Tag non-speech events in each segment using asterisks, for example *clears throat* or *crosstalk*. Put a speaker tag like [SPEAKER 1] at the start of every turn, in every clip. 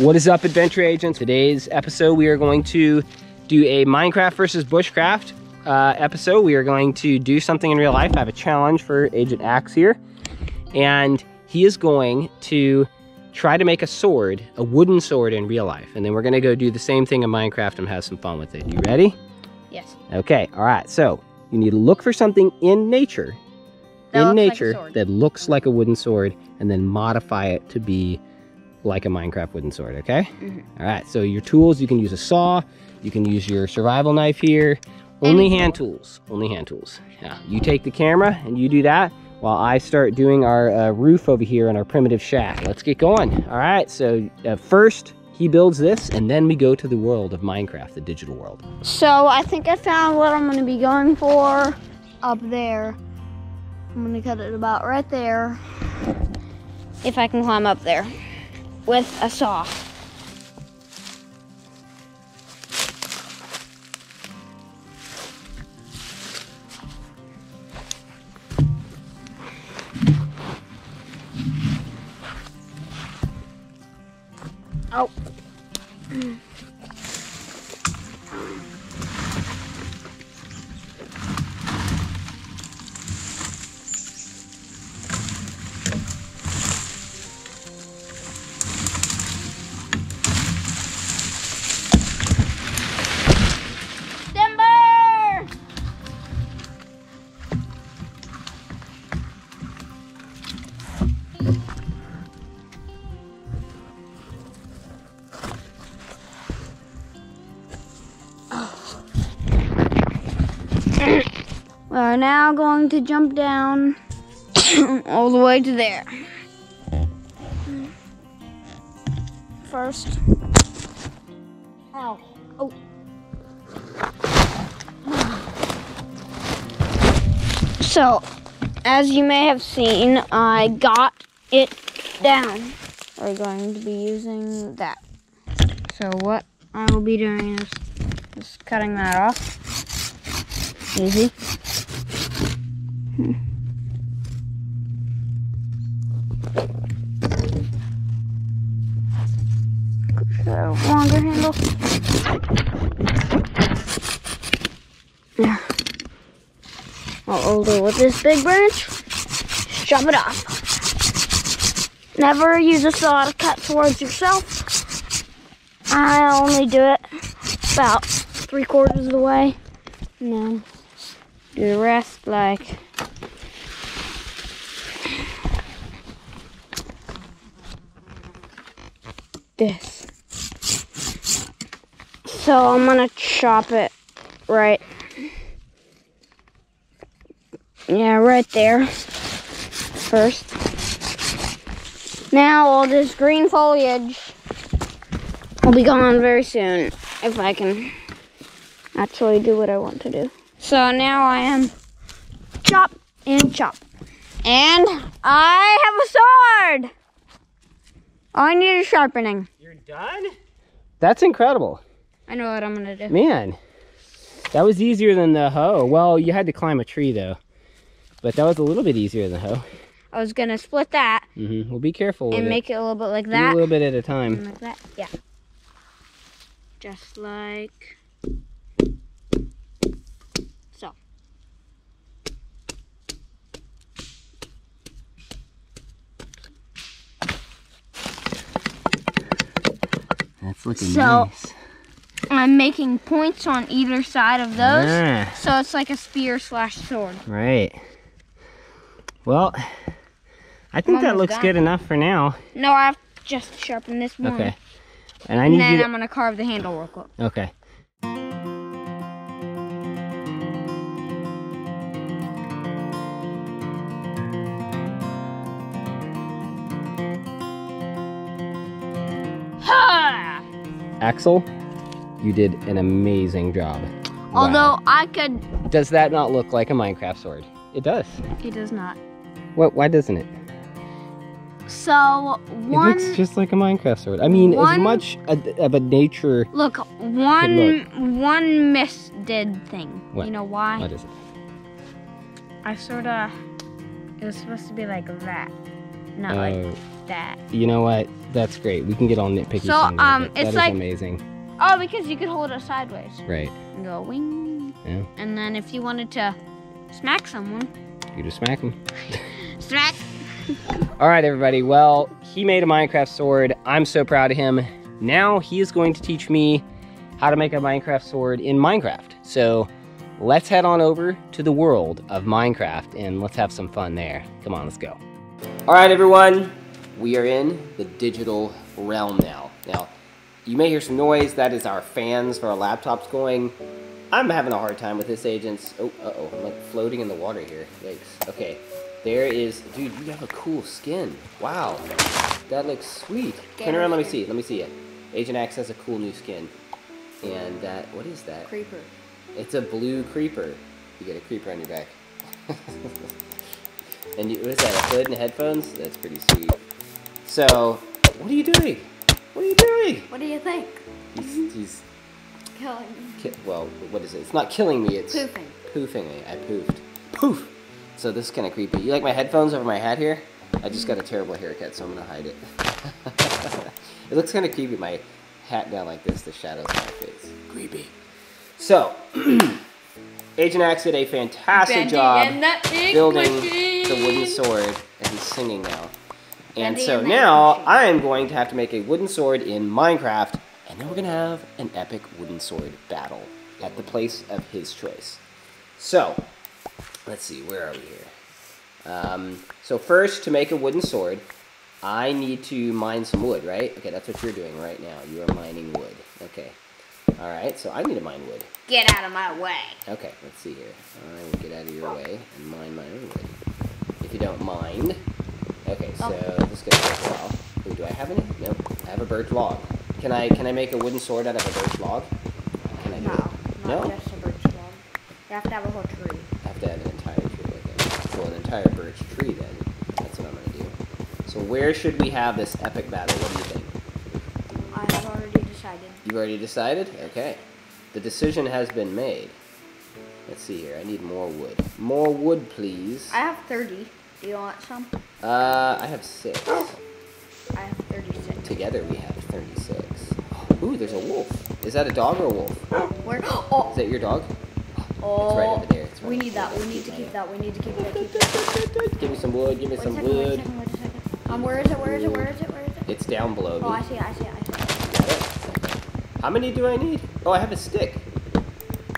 [SPEAKER 1] What is up, adventure agents? Today's episode, we are going to do a Minecraft versus Bushcraft uh, episode. We are going to do something in real life. I have a challenge for Agent Axe here, and he is going to try to make a sword, a wooden sword in real life, and then we're going to go do the same thing in Minecraft and have some fun with it. You ready?
[SPEAKER 2] Yes.
[SPEAKER 1] Okay. All right. So you need to look for something in nature,
[SPEAKER 2] That
[SPEAKER 1] in
[SPEAKER 2] looks like
[SPEAKER 1] nature that looks like a wooden sword, and then modify it to be like a Minecraft wooden sword. Okay.
[SPEAKER 2] Mhm.
[SPEAKER 1] All right. So your tools, you can use a saw, you can use your survival knife here. Only hand tools. Only hand tools. Yeah. You take the camera and you do that while I start doing our uh, roof over here in our primitive shack. Let's get going. All right. So uh, first he builds this, and then we go to the world of Minecraft, the digital world.
[SPEAKER 2] So I think I found what I'm gonna be going for up there. I'm gonna cut it about right there. If I can climb up there with a saw. Now going to jump down *coughs* all the way to there. First. Ow. Oh. So, as you may have seen, I got it down. We're going to be using that. So what I will be doing is just cutting that off. Easy. So longer handle. There. I'll do with this big branch. Chop it off. Never use a saw to cut towards yourself. I only do it about three quarters of the way. And then do the rest like this. So I'm gonna chop it right. Yeah, right there. First. Now all this green foliage will be gone very soon if I can actually do what I want to do. So now I am chop and chop. And I have a sword! All I need is sharpening.
[SPEAKER 1] You're done? That's incredible.
[SPEAKER 2] I know what I'm gonna do.
[SPEAKER 1] Man, that was easier than the hoe. Well, you had to climb a tree though. But that was a little bit easier than the hoe.
[SPEAKER 2] I was gonna split that Mm
[SPEAKER 1] -hmm. Well, be careful with
[SPEAKER 2] and make it a little bit like
[SPEAKER 1] Do a little bit at a time.
[SPEAKER 2] like that, yeah. Just like
[SPEAKER 1] looking
[SPEAKER 2] So-
[SPEAKER 1] nice.
[SPEAKER 2] I'm making points on either side of those.
[SPEAKER 1] Ah,
[SPEAKER 2] So it's like a spear slash sword.
[SPEAKER 1] right. Well, I think that looks
[SPEAKER 2] done.
[SPEAKER 1] good enough for now.
[SPEAKER 2] No, I have just sharpened this one.
[SPEAKER 1] Okay. And I
[SPEAKER 2] And
[SPEAKER 1] need
[SPEAKER 2] then
[SPEAKER 1] you to...
[SPEAKER 2] I'm gonna carve the handle real quick.
[SPEAKER 1] Okay. Axel, you did an amazing job. Wow.
[SPEAKER 2] Although I could,
[SPEAKER 1] Does that not look like a Minecraft sword? It does.
[SPEAKER 2] it does not.
[SPEAKER 1] What? Why doesn't it?
[SPEAKER 2] So one.
[SPEAKER 1] It looks just like a Minecraft sword. I mean, as much a, of a nature.
[SPEAKER 2] look one one misdid thing.
[SPEAKER 1] What?
[SPEAKER 2] You know why?
[SPEAKER 1] What is it?
[SPEAKER 2] I sort of. It was supposed to be like that, not
[SPEAKER 1] Oh.
[SPEAKER 2] like that.
[SPEAKER 1] You know what? That's great. We can get all nitpicky.
[SPEAKER 2] So,
[SPEAKER 1] someday,
[SPEAKER 2] um, it's like-
[SPEAKER 1] amazing.
[SPEAKER 2] Oh, because you could hold it sideways
[SPEAKER 1] Right.
[SPEAKER 2] and go wing.
[SPEAKER 1] Yeah.
[SPEAKER 2] And then if you wanted to smack someone,
[SPEAKER 1] You just smack them. *laughs*
[SPEAKER 2] smack. *laughs*
[SPEAKER 1] All right, everybody. Well, he made a Minecraft sword. I'm so proud of him. Now he is going to teach me how to make a Minecraft sword in Minecraft. So let's head on over to the world of Minecraft and let's have some fun there. Come on, let's go. All right, everyone. We are in the digital realm now. Now, you may hear some noise. That is our fans for our laptops going. I'm having a hard time with this, agents. Oh, uh-oh. I'm like floating in the water here. Yikes. Okay. There is... Dude, you have a cool skin. Wow. That looks sweet. Turn around, let me see. Let me see it. Agent Axe has a cool new skin. And that... What is that?
[SPEAKER 2] Creeper.
[SPEAKER 1] It's a blue creeper. You get a creeper on your back. *laughs* and you, what is that? A hood and headphones? That's pretty sweet. So, what are you doing? What are you doing?
[SPEAKER 2] What do you think?
[SPEAKER 1] He's, mm-hmm. he's
[SPEAKER 2] Killing.
[SPEAKER 1] ki- well, what is it? It's not killing me. It's
[SPEAKER 2] Poofing.
[SPEAKER 1] Poofing me. I poofed. Poof. So this is kind of creepy. You like my headphones over my hat here? I just got a terrible haircut, so I'm gonna hide it. *laughs* it looks kind of creepy. My hat down like this, the shadows on my face. Creepy. So, *clears throat* Agent Axe did a fantastic job building the wooden sword, and he's singing now. And so now. I am going to have to make a wooden sword in Minecraft, and then we're gonna have an epic wooden sword battle at the place of his choice. So, let's see, where are we here? Um, so first, to make a wooden sword, I need to mine some wood, right? Okay, that's what you're doing right now. You are mining wood. Okay. All right, so I need to mine wood.
[SPEAKER 2] Get out of my way.
[SPEAKER 1] Okay, let's see here. I will get out of your way and mine my own wood. If you don't mind. Okay, so oh. this is gonna take a while. Ooh, do I have any? No. I have a birch log. Can I can I make a wooden sword out of a birch log? Can I do
[SPEAKER 2] No,
[SPEAKER 1] it?
[SPEAKER 2] not
[SPEAKER 1] No?
[SPEAKER 2] just a birch log. You have to have a whole tree.
[SPEAKER 1] I have to have an entire tree, okay. Well, an entire birch tree then. That's what I'm gonna do. So where should we have this epic battle? What do you think?
[SPEAKER 2] I have already decided.
[SPEAKER 1] You've already decided? Okay. The decision has been made. Let's see here. I need more wood. More wood, please.
[SPEAKER 2] I have 30. Do you want some?
[SPEAKER 1] Uh, I have six.
[SPEAKER 2] I have 36.
[SPEAKER 1] Together we have 36. Ooh, there's a wolf. Is that a dog or a wolf?
[SPEAKER 2] Where? *gasps* Oh,
[SPEAKER 1] Is that your dog?
[SPEAKER 2] oh.
[SPEAKER 1] It's right over there. Right
[SPEAKER 2] we need that. We need to keep that. We need to keep that. Keep that.
[SPEAKER 1] Give me some wood. Give me
[SPEAKER 2] Wait
[SPEAKER 1] some
[SPEAKER 2] second, wait a
[SPEAKER 1] wood.
[SPEAKER 2] second, wait a second. Um, where is it? Where is it? Where is it? Where is it?
[SPEAKER 1] It's down below me.
[SPEAKER 2] Oh, I see it. I see it. I see. It?
[SPEAKER 1] How many do I need? Oh, I have a stick.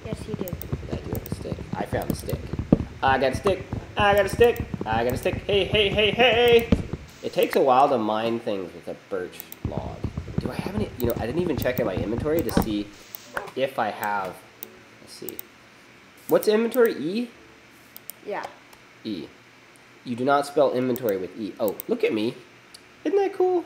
[SPEAKER 2] Yes, you do.
[SPEAKER 1] I do have a stick. I found a stick. I got a stick. I got a stick. I got a stick. Hey, hey, hey, hey. It takes a while to mine things with a birch log. Do I have any? You know, I didn't even check in my inventory to see if I have. Let's see. What's inventory? E?
[SPEAKER 2] Yeah.
[SPEAKER 1] E. You do not spell inventory with E. Oh, look at me. Isn't that cool?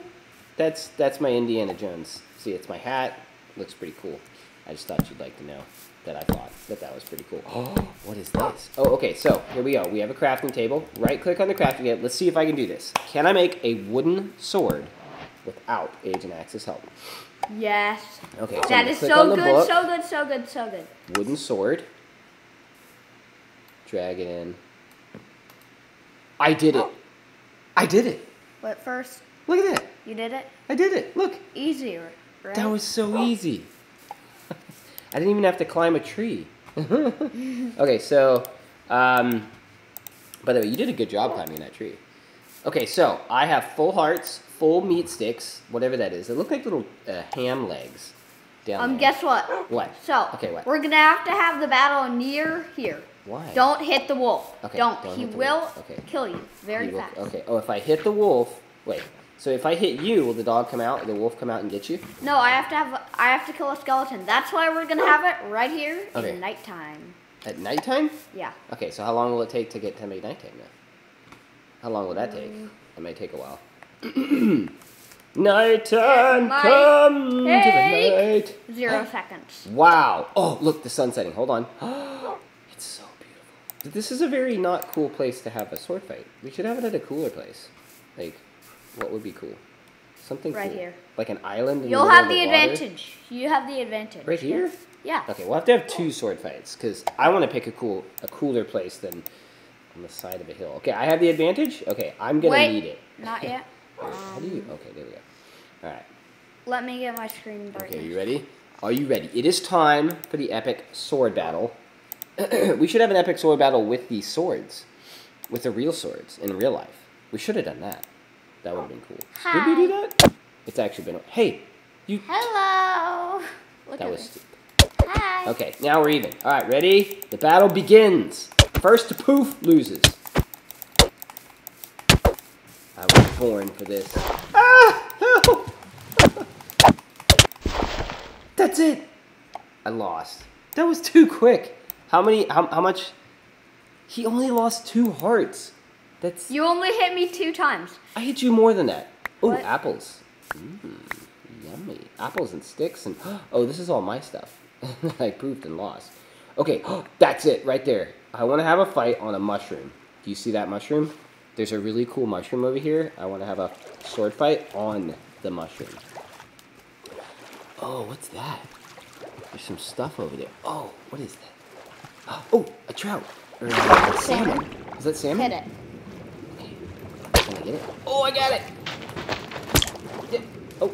[SPEAKER 1] That's that's my Indiana Jones. See, it's my hat. Looks pretty cool. I just thought you'd like to know that I thought that that was pretty cool. Oh, *gasps* what is this? Oh, okay. So here we go. We have a crafting table. Right click on the crafting table. Let's see if I can do this. Can I make a wooden sword without Agent Axe's help?
[SPEAKER 2] Yes.
[SPEAKER 1] Okay. So
[SPEAKER 2] That is so good,
[SPEAKER 1] book.
[SPEAKER 2] so good, so good, so good.
[SPEAKER 1] wooden sword. Drag it in. I did it. Oh. I did it.
[SPEAKER 2] What first,
[SPEAKER 1] Look at that.
[SPEAKER 2] you did it
[SPEAKER 1] I did it. Look.
[SPEAKER 2] easier, right?
[SPEAKER 1] That was so *gasps* easy. I didn't even have to climb a tree. *laughs* okay, so, um, by the way, you did a good job climbing that tree. Okay, so I have full hearts, full meat sticks, whatever that is. They look like little uh, ham legs down
[SPEAKER 2] Um,
[SPEAKER 1] there.
[SPEAKER 2] guess what?
[SPEAKER 1] What?
[SPEAKER 2] So,
[SPEAKER 1] Okay, what?
[SPEAKER 2] we're gonna have to have the battle near here.
[SPEAKER 1] Why?
[SPEAKER 2] Don't hit the wolf.
[SPEAKER 1] Okay,
[SPEAKER 2] Don't.
[SPEAKER 1] don't
[SPEAKER 2] he will
[SPEAKER 1] wolf. Okay.
[SPEAKER 2] kill you very
[SPEAKER 1] will-
[SPEAKER 2] fast.
[SPEAKER 1] Okay. Oh, if I hit the wolf, wait. So if I hit you, will the dog come out? Or the wolf come out and get you?
[SPEAKER 2] No, I have to have. I have to kill a skeleton. That's why we're gonna have it right here
[SPEAKER 1] Okay.
[SPEAKER 2] in nighttime.
[SPEAKER 1] At nighttime?
[SPEAKER 2] Yeah.
[SPEAKER 1] Okay, so how long will it take to get to make nighttime now? How long will that take? It may take a while. *clears throat* nighttime, come to the night.
[SPEAKER 2] Zero seconds.
[SPEAKER 1] Wow. Oh, look, the sun's setting. Hold on. *gasps* it's so beautiful. This is a very not cool place to have a sword fight. We should have it at a cooler place. Like, what would be cool? Something
[SPEAKER 2] Right
[SPEAKER 1] cool.
[SPEAKER 2] here.
[SPEAKER 1] Like an island
[SPEAKER 2] You'll
[SPEAKER 1] the
[SPEAKER 2] have the
[SPEAKER 1] water?
[SPEAKER 2] advantage. You have the advantage.
[SPEAKER 1] Right here?
[SPEAKER 2] Yeah.
[SPEAKER 1] Okay, we'll have to have two sword fights because I want to pick a cool, a cooler place than on the side of a hill. Okay, I have the advantage. Okay, I'm gonna
[SPEAKER 2] Wait.
[SPEAKER 1] need it.
[SPEAKER 2] Not yet. *laughs*
[SPEAKER 1] How do you? Um. Okay, there we go. All right.
[SPEAKER 2] Let me get my screen brightness.
[SPEAKER 1] Okay, you ready? Are you ready? It is time for the epic sword battle. *clears throat* we should have an epic sword battle with these swords, with the real swords in real life. We should have done that. That would have been cool. Did we do that? It's actually been. Hey, you.
[SPEAKER 2] Hello. Look
[SPEAKER 1] That
[SPEAKER 2] at
[SPEAKER 1] was
[SPEAKER 2] this.
[SPEAKER 1] stupid.
[SPEAKER 2] Hi.
[SPEAKER 1] Okay, now we're even. All right, ready? The battle begins. First to poof loses. I was born for this. Ah! *laughs* That's it. I lost. That was too quick. How many? How, how much? He only lost two hearts. That's.
[SPEAKER 2] You only hit me two times.
[SPEAKER 1] I hit you more than that. Oh, apples. Mmm, yummy. Apples and sticks and *gasps* oh, this is all my stuff. *laughs* I poofed and lost. Okay, *gasps* that's it right there. I want to have a fight on a mushroom. Do you see that mushroom? There's a really cool mushroom over here. I want to have a sword fight on the mushroom. Oh, what's that? There's some stuff over there. Oh, what is that? *gasps* Oh, a trout. Or salmon. Is that salmon?
[SPEAKER 2] Hit it.
[SPEAKER 1] Can I get it? Oh, I got it! Yeah. Oh,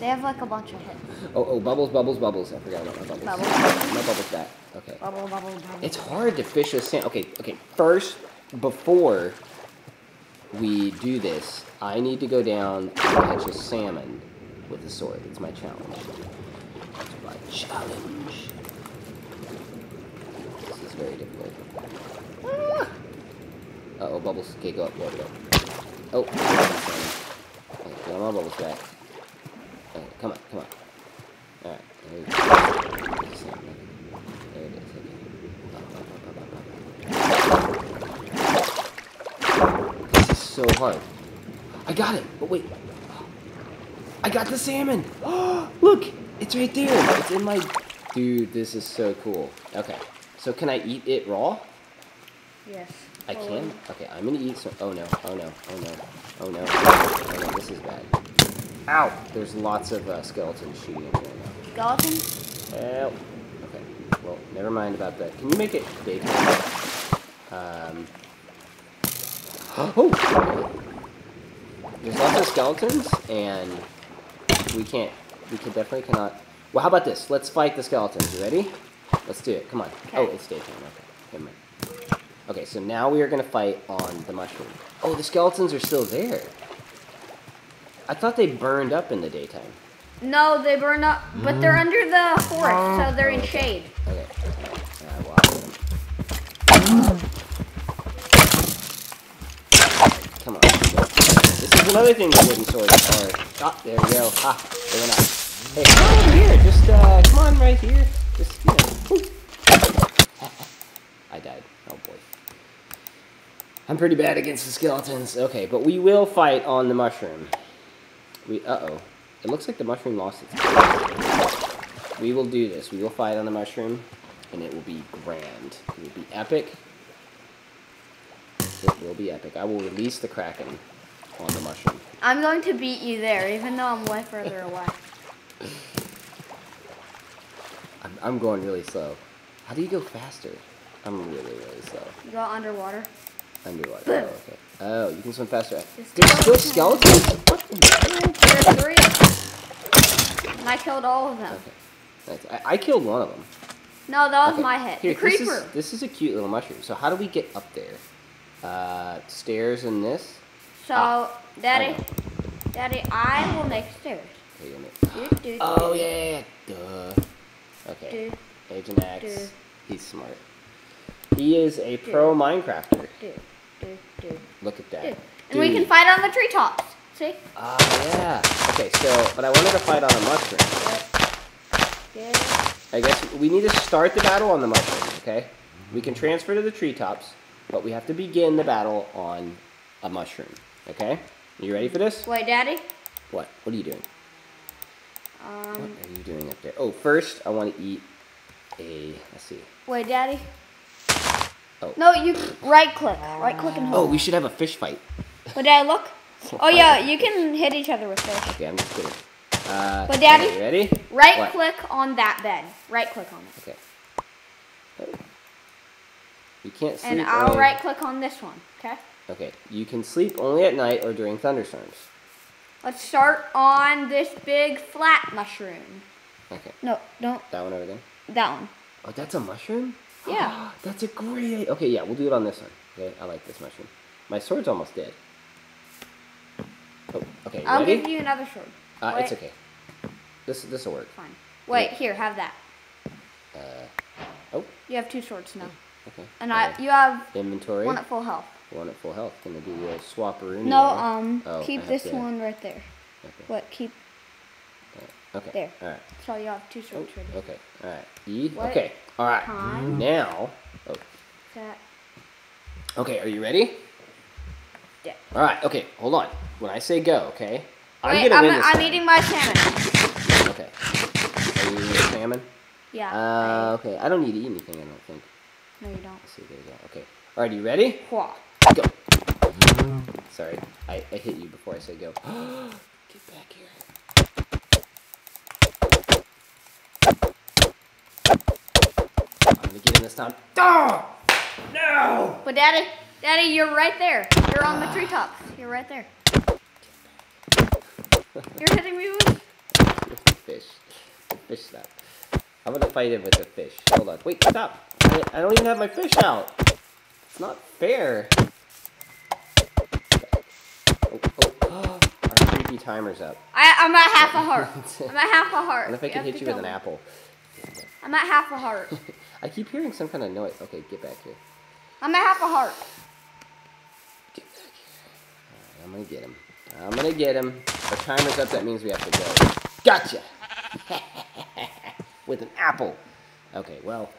[SPEAKER 2] They have like a bunch of hits.
[SPEAKER 1] oh, oh, bubbles, bubbles, bubbles. I forgot about my bubbles.
[SPEAKER 2] Bubbles.
[SPEAKER 1] My bubbles back. Okay.
[SPEAKER 2] Bubble, bubble, bubble.
[SPEAKER 1] It's hard to fish a salmon. Okay, okay. First, before we do this, I need to go down and catch a salmon with a sword. It's my challenge. It's my challenge. This is very difficult. Uh oh, bubbles. Okay, go up, go up, go up. Oh. Okay, get my bubbles back. Okay, come on, come on. Alright, there we go. This is so hard. I got it, but wait. I got the salmon! *gasps* Look! It's right there! It's in my... Dude, this is so cool. Okay, so can I eat it raw?
[SPEAKER 2] Yes.
[SPEAKER 1] I can? Okay, I'm gonna eat some... Oh no, oh no, oh no, oh no. Oh no, this is bad. Ow! There's lots of uh, skeletons shooting me right now.
[SPEAKER 2] Skeleton?
[SPEAKER 1] Help. Okay. Well, never mind about that. Can you make it daytime? Um. Oh! There's lots of skeletons, and we can't. We can definitely cannot. Well, how about this? Let's fight the skeletons. You ready? Let's do it. Come on.
[SPEAKER 2] Okay.
[SPEAKER 1] Oh, it's daytime. Okay. Never mind. Okay, so now we are gonna fight on the mushroom. Oh, the skeletons are still there. I thought they burned up in the daytime.
[SPEAKER 2] No, they burn up, but they're under the forest, so they're in
[SPEAKER 1] Okay.
[SPEAKER 2] shade.
[SPEAKER 1] Okay. Alright, well, I'll get 'em. Come on. This is another thing that wooden swords are. Ah, there we go. Ah, they went out. Hey, come on here. Just, uh, come on right here. Just, you know. *laughs* I died. I'm pretty bad against the skeletons. Okay, but we will fight on the mushroom. We, uh-oh. It looks like the mushroom lost its. We will do this. We will fight on the mushroom, and it will be grand. It will be epic. It will be epic. I will release the Kraken on the mushroom.
[SPEAKER 2] I'm going to beat you there, even though I'm way further *laughs* away.
[SPEAKER 1] I'm, I'm going really slow. How do you go faster? I'm really, really slow.
[SPEAKER 2] You go underwater.
[SPEAKER 1] Underwater. Oh, okay. Oh, you can swim faster. There's still
[SPEAKER 2] skeleton.
[SPEAKER 1] skeletons? What the-
[SPEAKER 2] There's three of them. And I killed all of them.
[SPEAKER 1] Okay. Nice. I, I killed one of them.
[SPEAKER 2] No, that was
[SPEAKER 1] Okay.
[SPEAKER 2] my hit.
[SPEAKER 1] Here,
[SPEAKER 2] the
[SPEAKER 1] this
[SPEAKER 2] creeper.
[SPEAKER 1] is, this is a cute little mushroom. So how do we get up there? Uh, stairs and this?
[SPEAKER 2] So,
[SPEAKER 1] Ah,
[SPEAKER 2] Daddy,
[SPEAKER 1] I
[SPEAKER 2] Daddy, I will make stairs.
[SPEAKER 1] Here, you make-
[SPEAKER 2] Do, do,
[SPEAKER 1] Oh,
[SPEAKER 2] do,
[SPEAKER 1] yeah. Duh. Okay. Agent
[SPEAKER 2] Axe.
[SPEAKER 1] He's smart. He is a pro Minecrafter. Look at that.
[SPEAKER 2] And we can fight on the treetops. See?
[SPEAKER 1] Ah, yeah. Okay, so, but I wanted to fight on a mushroom.
[SPEAKER 2] Yeah.
[SPEAKER 1] I guess we need to start the battle on the mushroom, okay? We can transfer to the treetops, but we have to begin the battle on a mushroom, okay? You ready for this?
[SPEAKER 2] Wait, Daddy.
[SPEAKER 1] What? What are you doing? What
[SPEAKER 2] Um,
[SPEAKER 1] are you doing up there? Oh, first I want to eat a. Let's see.
[SPEAKER 2] wait, Daddy.
[SPEAKER 1] Oh.
[SPEAKER 2] No, you right click. Right click and
[SPEAKER 1] Oh, we should have a fish fight.
[SPEAKER 2] But Daddy, look. Oh yeah, you can hit each other with fish.
[SPEAKER 1] Okay, I'm just kidding. Uh,
[SPEAKER 2] But, Daddy?
[SPEAKER 1] okay, ready?
[SPEAKER 2] Right
[SPEAKER 1] What?
[SPEAKER 2] click on that bed. Right click on it.
[SPEAKER 1] Okay. Oh. You can't sleep.
[SPEAKER 2] And I'll right click on this one. Okay.
[SPEAKER 1] Okay, you can sleep only at night or during thunderstorms.
[SPEAKER 2] Let's start on this big flat mushroom.
[SPEAKER 1] Okay.
[SPEAKER 2] No, don't
[SPEAKER 1] That one over there.
[SPEAKER 2] that one.
[SPEAKER 1] Oh, that's a mushroom?
[SPEAKER 2] Yeah.
[SPEAKER 1] that's a great. Okay, yeah, we'll do it on this one. Okay, I like this mushroom. My sword's almost dead. Oh, okay,
[SPEAKER 2] I'll
[SPEAKER 1] ready?
[SPEAKER 2] give you another sword.
[SPEAKER 1] uh, it's okay. This this will work.
[SPEAKER 2] Fine. Wait, here, have that.
[SPEAKER 1] Uh, oh,
[SPEAKER 2] You have two swords now.
[SPEAKER 1] okay.
[SPEAKER 2] And I,
[SPEAKER 1] Okay.
[SPEAKER 2] you have
[SPEAKER 1] Inventory.
[SPEAKER 2] one at full health.
[SPEAKER 1] One at full health. Can I do a swapperoo?
[SPEAKER 2] No, um,
[SPEAKER 1] Oh,
[SPEAKER 2] keep this one right there.
[SPEAKER 1] Okay.
[SPEAKER 2] What? Keep.
[SPEAKER 1] Okay.
[SPEAKER 2] There.
[SPEAKER 1] All right.
[SPEAKER 2] So you have two swords ready.
[SPEAKER 1] Okay. All right. E.
[SPEAKER 2] What
[SPEAKER 1] Okay. All right.
[SPEAKER 2] time?
[SPEAKER 1] Now. Oh.
[SPEAKER 2] That.
[SPEAKER 1] Okay. Are you ready?
[SPEAKER 2] Yeah.
[SPEAKER 1] All right. Okay. Hold on. When I say go, okay. I'm
[SPEAKER 2] Wait,
[SPEAKER 1] gonna
[SPEAKER 2] I'm,
[SPEAKER 1] win this.
[SPEAKER 2] I'm
[SPEAKER 1] time.
[SPEAKER 2] eating my salmon.
[SPEAKER 1] Okay. Are you eating salmon?
[SPEAKER 2] Yeah.
[SPEAKER 1] Uh, okay. I don't need to eat anything. I don't think.
[SPEAKER 2] No, you don't.
[SPEAKER 1] Let's see. There you go. Okay. All right. You ready?
[SPEAKER 2] Hua.
[SPEAKER 1] Go. Sorry, I, I hit you before I said go. *gasps* Get back here. Gonna get in this time. Oh! No!
[SPEAKER 2] But daddy, daddy, you're right there. You're on the treetops. You're right there. You're hitting me with.
[SPEAKER 1] With the fish. The fish stop. I'm gonna fight it with the fish. Hold on. Wait, stop. I, I don't even have my fish out. It's not fair. Oh, oh. *gasps* Our creepy timer's up.
[SPEAKER 2] I, I'm at half a heart. *laughs* I'm at half a heart.
[SPEAKER 1] What if I can hit you with an apple?
[SPEAKER 2] I'm at half a heart. *laughs*
[SPEAKER 1] I keep hearing some kind of noise. Okay, get back here.
[SPEAKER 2] I'm at half a heart.
[SPEAKER 1] Get back here. Alright, I'm gonna get him. I'm gonna get him. Our timer's up, that means we have to go. Gotcha! *laughs* With an apple. Okay, well.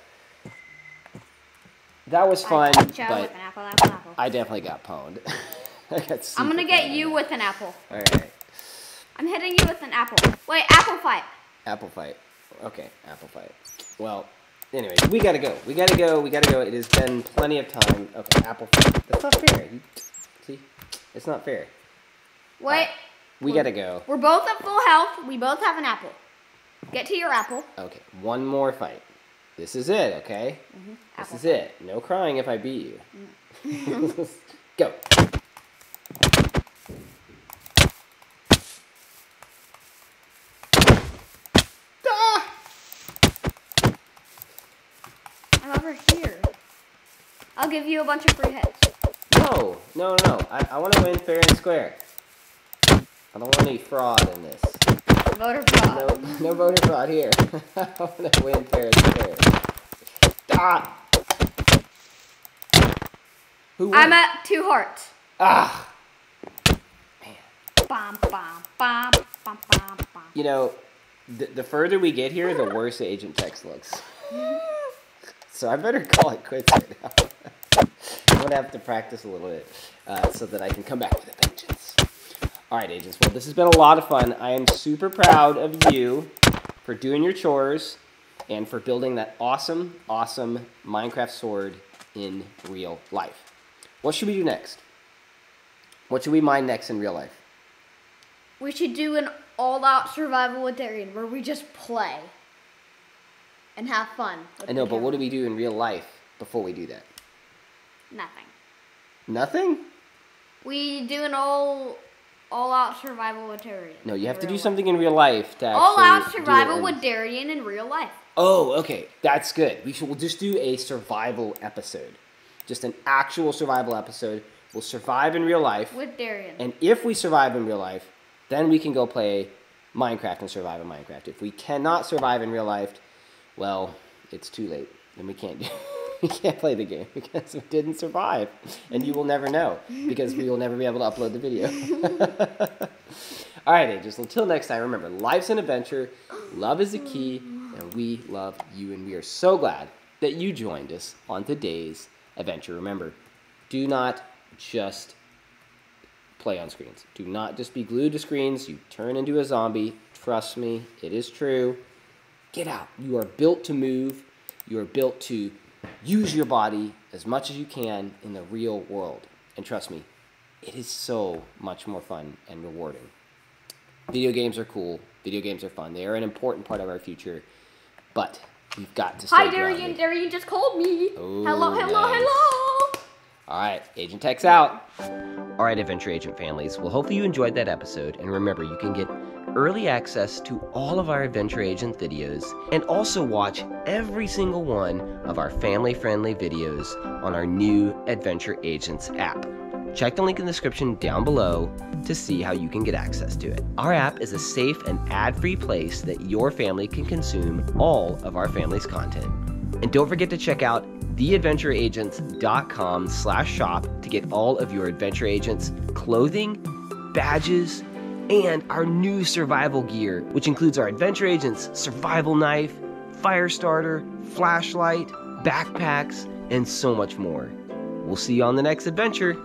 [SPEAKER 1] That was fun,
[SPEAKER 2] I
[SPEAKER 1] but
[SPEAKER 2] apple, apple, apple.
[SPEAKER 1] I definitely got pwned. *laughs* I got
[SPEAKER 2] I'm gonna get you with an apple.
[SPEAKER 1] Alright.
[SPEAKER 2] I'm hitting you with an apple. Wait, apple fight.
[SPEAKER 1] Apple fight. Okay, apple fight. Well, anyways, we gotta go. We gotta go. We gotta go. It has been plenty of time. Okay, apple fight. That's not fair. You, see? It's not fair.
[SPEAKER 2] Wait,
[SPEAKER 1] We gotta go.
[SPEAKER 2] we're both at full health. We both have an apple. Get to your apple.
[SPEAKER 1] Okay, one more fight. This is it, okay? This
[SPEAKER 2] Mm-hmm. Apple
[SPEAKER 1] is it. No crying if I beat you. *laughs* Go. Ah!
[SPEAKER 2] I'm over here. I'll give you a bunch of free hits.
[SPEAKER 1] No, no, no. I, I want to win fair and square. I don't want any fraud in this.
[SPEAKER 2] Voter fraud.
[SPEAKER 1] no no voter fraud here. *laughs* I want to win fair and square. Ah! Who won?
[SPEAKER 2] I'm at two hearts.
[SPEAKER 1] ah!
[SPEAKER 2] Bom, bom, bom, bom, bom, bom.
[SPEAKER 1] You know, the, the further we get here, the worse Agent Axe looks. *laughs* So I better call it quits right now. *laughs* I'm gonna have to practice a little bit uh, so that I can come back with a vengeance. All right, agents. Well, this has been a lot of fun. I am super proud of you for doing your chores and for building that awesome, awesome Minecraft sword in real life. What should we do next? What should we mine next in real life?
[SPEAKER 2] We should do an all-out survival with Darian where we just play and have fun.
[SPEAKER 1] I know, but what do we do in real life before we do that?
[SPEAKER 2] Nothing.
[SPEAKER 1] Nothing?
[SPEAKER 2] We do an all all-out survival with Darian.
[SPEAKER 1] No, you have to do
[SPEAKER 2] life.
[SPEAKER 1] something in real life to do it
[SPEAKER 2] survival
[SPEAKER 1] in-
[SPEAKER 2] with Darian in real life.
[SPEAKER 1] Oh, okay, that's good. We should. We'll just do a survival episode, just an actual survival episode. We'll survive in real life,
[SPEAKER 2] With Darian.
[SPEAKER 1] and if we survive in real life, then we can go play Minecraft and survive in Minecraft. If we cannot survive in real life, well, it's too late. and we can't do. *laughs* We can't play the game because we didn't survive, and you will never know because we will never be able to upload the video. *laughs* All right, Angels. Until next time, remember, life's an adventure, love is the key, and we love you. And we are so glad that you joined us on today's adventure. Remember, do not just play on screens. Do not just be glued to screens. You turn into a zombie. Trust me, it is true. Get out. You are built to move. You are built to use your body as much as you can in the real world. And trust me, it is so much more fun and rewarding. Video games are cool. Video games are fun. They are an important part of our future. But we've got to stay
[SPEAKER 2] Hi, Darian. Darian just called me.
[SPEAKER 1] Oh,
[SPEAKER 2] hello, hello,
[SPEAKER 1] nice.
[SPEAKER 2] hello.
[SPEAKER 1] All right, Agent Axe out. All right, Adventure Agent families. Well, hopefully you enjoyed that episode. And remember, you can get early access to all of our Adventure Agent videos and also watch every single one of our family friendly videos on our new Adventure Agents app. Check the link in the description down below to see how you can get access to it. Our app is a safe and ad free place that your family can consume all of our family's content. And don't forget to check out theadventureagents.com slash shop to get all of your Adventure Agents clothing, badges, and our new survival gear, which includes our Adventure Agents survival knife, fire starter, flashlight, backpacks, and so much more. We'll see you on the next adventure.